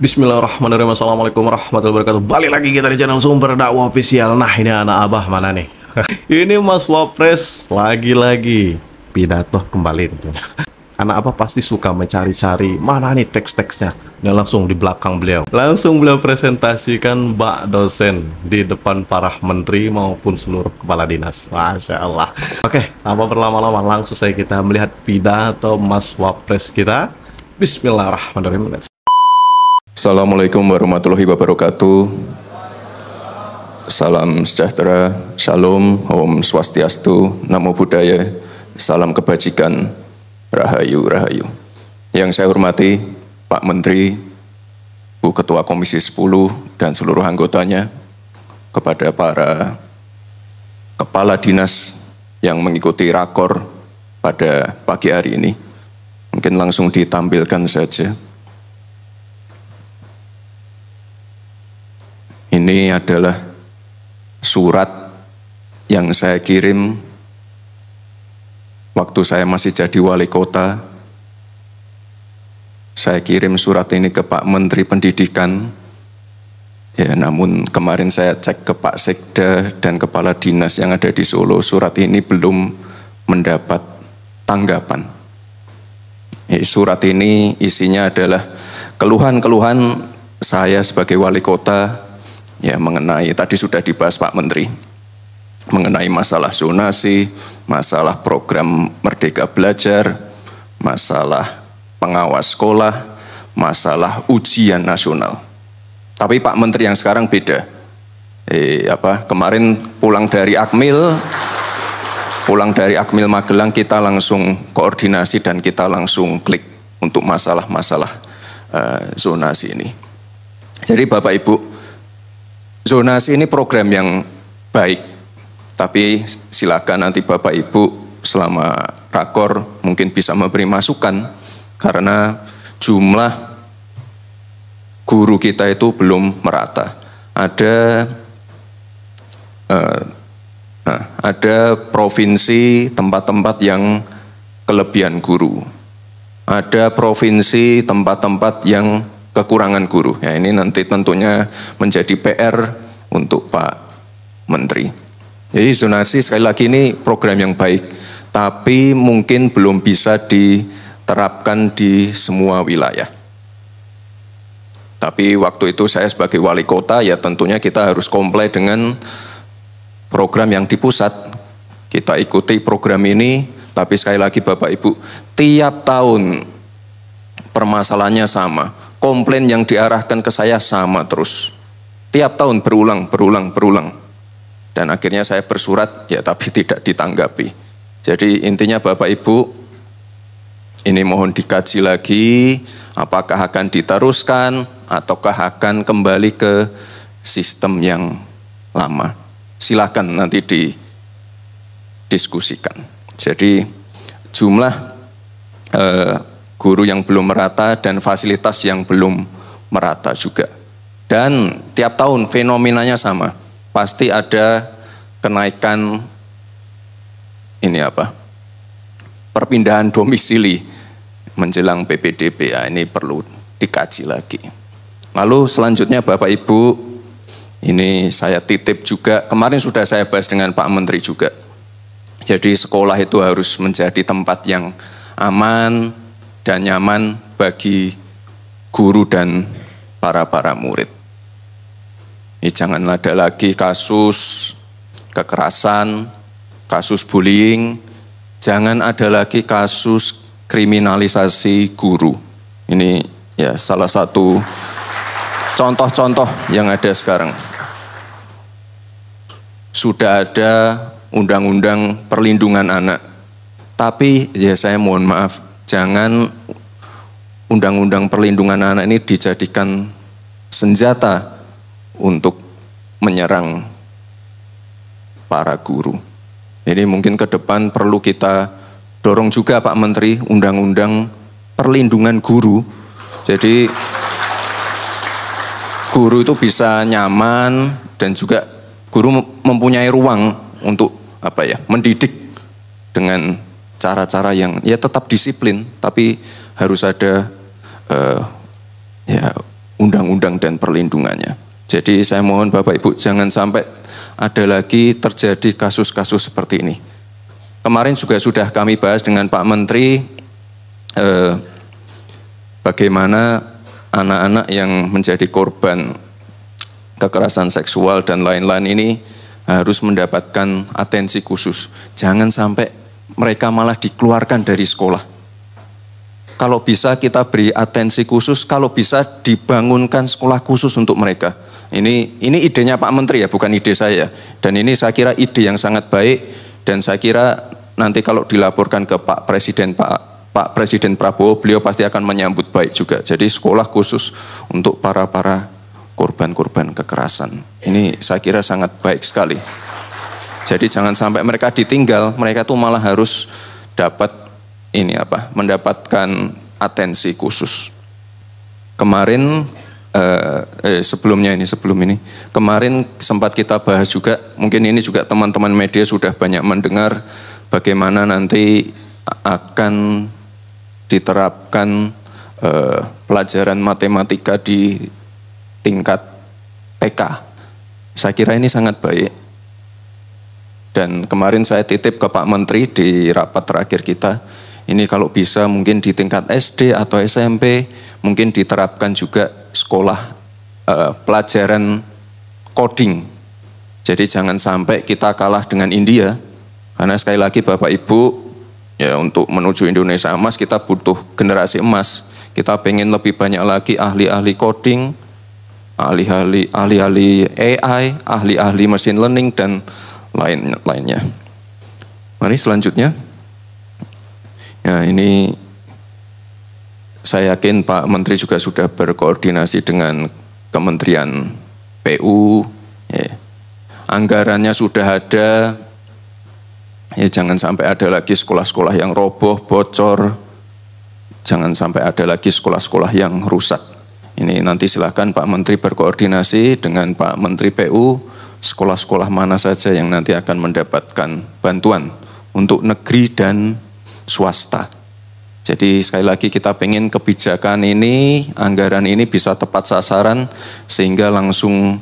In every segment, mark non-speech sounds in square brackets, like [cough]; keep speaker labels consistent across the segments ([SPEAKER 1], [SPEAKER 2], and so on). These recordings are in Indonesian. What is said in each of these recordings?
[SPEAKER 1] Bismillahirrahmanirrahim. Assalamualaikum warahmatullahi wabarakatuh. Balik lagi kita di channel Sumber Dakwah Official. Nah ini anak abah mana nih? [laughs] Ini Mas Wapres Lagi-lagi. Pidato kembali tentunya Anak abah pasti suka mencari-cari Mana nih teks-teksnya. Dan langsung di belakang beliau. Langsung beliau presentasikan Mbak dosen Di depan para menteri maupun seluruh kepala dinas. Masya Allah. Oke tanpa berlama-lama langsung saya kita melihat pidato Mas Wapres kita. Bismillahirrahmanirrahim
[SPEAKER 2] Assalamualaikum warahmatullahi wabarakatuh. Salam sejahtera, shalom, om swastiastu, namo buddhaya, salam kebajikan, rahayu, rahayu. Yang saya hormati Pak Menteri, Bu Ketua Komisi 10 dan seluruh anggotanya, kepada para kepala dinas yang mengikuti rakor pada pagi hari ini. Mungkin langsung ditampilkan saja. Ini adalah surat yang saya kirim waktu saya masih jadi wali kota. Saya kirim surat ini ke Pak Menteri Pendidikan. Ya, namun kemarin saya cek ke Pak Sekda dan kepala dinas yang ada di Solo, surat ini belum mendapat tanggapan. Ya, surat ini isinya adalah keluhan-keluhan saya sebagai wali kota ya mengenai tadi sudah dibahas Pak Menteri mengenai masalah zonasi, masalah program Merdeka Belajar, masalah pengawas sekolah, masalah ujian nasional. Tapi Pak Menteri yang sekarang beda. Eh, apa kemarin pulang dari Akmil, pulang dari Akmil Magelang kita langsung koordinasi dan kita langsung klik untuk masalah-masalah uh, zonasi ini. Jadi Bapak Ibu, Zonasi ini program yang baik, tapi silakan nanti Bapak Ibu selama rakor mungkin bisa memberi masukan karena jumlah guru kita itu belum merata. Ada uh, nah, ada provinsi tempat-tempat yang kelebihan guru. Ada provinsi tempat-tempat yang kekurangan guru. Ya, ini nanti tentunya menjadi PR untuk Pak Menteri. Jadi zonasi sekali lagi ini program yang baik, tapi mungkin belum bisa diterapkan di semua wilayah. Tapi waktu itu saya sebagai wali kota ya tentunya kita harus komplain dengan program yang di pusat. Kita ikuti program ini, tapi sekali lagi Bapak Ibu, tiap tahun permasalahannya sama komplain yang diarahkan ke saya sama terus. Tiap tahun berulang, berulang, berulang. Dan akhirnya saya bersurat, ya tapi [laughs] tidak ditanggapi. Jadi intinya Bapak Ibu, ini mohon dikaji lagi, apakah akan diteruskan, ataukah akan kembali ke sistem yang lama. Silahkan nanti didiskusikan. Jadi jumlah eh, guru yang belum merata dan fasilitas yang belum merata juga. Dan tiap tahun fenomenanya sama, pasti ada kenaikan ini apa? Perpindahan domisili menjelang PPDB ya ini perlu dikaji lagi. Lalu selanjutnya Bapak Ibu, ini saya titip juga, kemarin sudah saya bahas dengan Pak Menteri juga. Jadi sekolah itu harus menjadi tempat yang aman, dan nyaman bagi guru dan para-para murid. Ini jangan ada lagi kasus kekerasan, kasus bullying, jangan ada lagi kasus kriminalisasi guru. Ini ya salah satu contoh-contoh yang ada sekarang. Sudah ada undang-undang perlindungan anak. Tapi ya saya mohon maaf, jangan undang-undang perlindungan anak ini dijadikan senjata untuk menyerang para guru. Ini mungkin ke depan perlu kita dorong juga Pak Menteri undang-undang perlindungan guru. Jadi guru itu bisa nyaman dan juga guru mempunyai ruang untuk apa ya mendidik dengan cara-cara yang ya tetap disiplin, tapi harus ada uh, ya undang-undang dan perlindungannya. Jadi saya mohon Bapak Ibu jangan sampai ada lagi terjadi kasus-kasus seperti ini. Kemarin juga sudah kami bahas dengan Pak Menteri eh, bagaimana anak-anak yang menjadi korban kekerasan seksual dan lain-lain ini harus mendapatkan atensi khusus. Jangan sampai mereka malah dikeluarkan dari sekolah. Kalau bisa kita beri atensi khusus, kalau bisa dibangunkan sekolah khusus untuk mereka. Ini ini idenya Pak Menteri ya, bukan ide saya. Dan ini saya kira ide yang sangat baik dan saya kira nanti kalau dilaporkan ke Pak Presiden Pak Pak Presiden Prabowo, beliau pasti akan menyambut baik juga. Jadi sekolah khusus untuk para-para korban-korban kekerasan. Ini saya kira sangat baik sekali. Jadi jangan sampai mereka ditinggal, mereka tuh malah harus dapat ini apa? mendapatkan atensi khusus. Kemarin eh, eh, sebelumnya ini sebelum ini kemarin sempat kita bahas juga mungkin ini juga teman-teman media sudah banyak mendengar bagaimana nanti akan diterapkan eh, pelajaran matematika di tingkat TK. Saya kira ini sangat baik. Dan kemarin saya titip ke Pak Menteri di rapat terakhir kita, ini kalau bisa mungkin di tingkat SD atau SMP, mungkin diterapkan juga sekolah eh, pelajaran coding. Jadi jangan sampai kita kalah dengan India, karena sekali lagi Bapak Ibu, ya untuk menuju Indonesia emas kita butuh generasi emas. Kita pengen lebih banyak lagi ahli-ahli coding, ahli-ahli ahli-ahli AI, ahli-ahli machine learning dan lain lainnya. Mari selanjutnya. Ya, ini saya yakin Pak Menteri juga sudah berkoordinasi dengan Kementerian PU. Ya. Anggarannya sudah ada. Ya, jangan sampai ada lagi sekolah-sekolah yang roboh, bocor. Jangan sampai ada lagi sekolah-sekolah yang rusak. Ini nanti silahkan Pak Menteri berkoordinasi dengan Pak Menteri PU, sekolah-sekolah mana saja yang nanti akan mendapatkan bantuan untuk negeri dan swasta. Jadi sekali lagi kita pengen kebijakan ini, anggaran ini bisa tepat sasaran sehingga langsung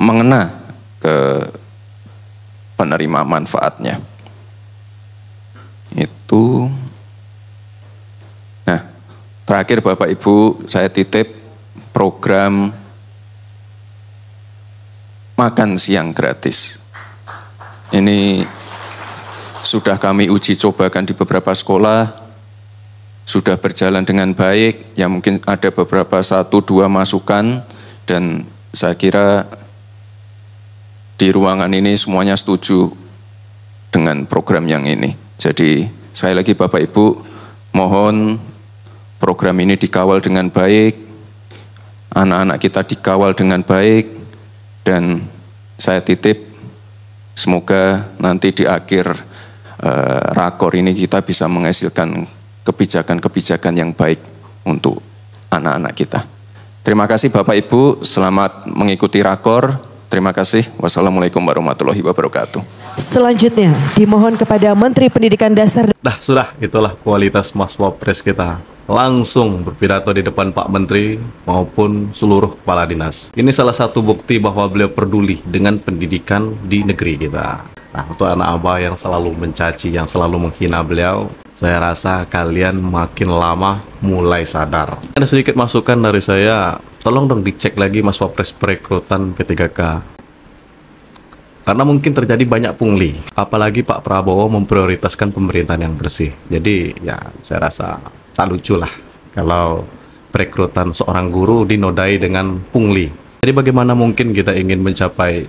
[SPEAKER 2] mengena ke penerima manfaatnya. Itu Terakhir Bapak Ibu, saya titip program makan siang gratis. Ini sudah kami uji cobakan di beberapa sekolah, sudah berjalan dengan baik, ya mungkin ada beberapa satu dua masukan, dan saya kira di ruangan ini semuanya setuju dengan program yang ini. Jadi saya lagi Bapak Ibu mohon program ini dikawal dengan baik, anak-anak kita dikawal dengan baik, dan saya titip semoga nanti di akhir uh, rakor ini kita bisa menghasilkan kebijakan-kebijakan yang baik untuk anak-anak kita. Terima kasih Bapak Ibu, selamat mengikuti rakor. Terima kasih. Wassalamualaikum warahmatullahi wabarakatuh.
[SPEAKER 3] Selanjutnya dimohon kepada Menteri Pendidikan Dasar.
[SPEAKER 1] Nah sudah, itulah kualitas Mas Wapres kita langsung berpidato di depan Pak Menteri maupun seluruh kepala dinas. Ini salah satu bukti bahwa beliau peduli dengan pendidikan di negeri kita. Nah, untuk anak abah yang selalu mencaci, yang selalu menghina beliau, saya rasa kalian makin lama mulai sadar. Ada sedikit masukan dari saya, tolong dong dicek lagi Mas Wapres perekrutan P3K. Karena mungkin terjadi banyak pungli, apalagi Pak Prabowo memprioritaskan pemerintahan yang bersih. Jadi ya saya rasa tak lucu lah kalau perekrutan seorang guru dinodai dengan pungli. Jadi bagaimana mungkin kita ingin mencapai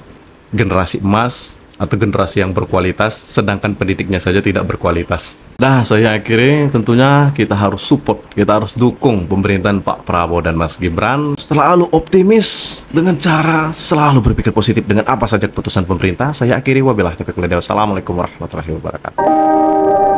[SPEAKER 1] generasi emas atau generasi yang berkualitas sedangkan pendidiknya saja tidak berkualitas. Nah, saya akhiri tentunya kita harus support, kita harus dukung pemerintahan Pak Prabowo dan Mas Gibran. Selalu optimis dengan cara selalu berpikir positif dengan apa saja keputusan pemerintah. Saya akhiri wabillahi taufiq Assalamualaikum warahmatullahi wabarakatuh.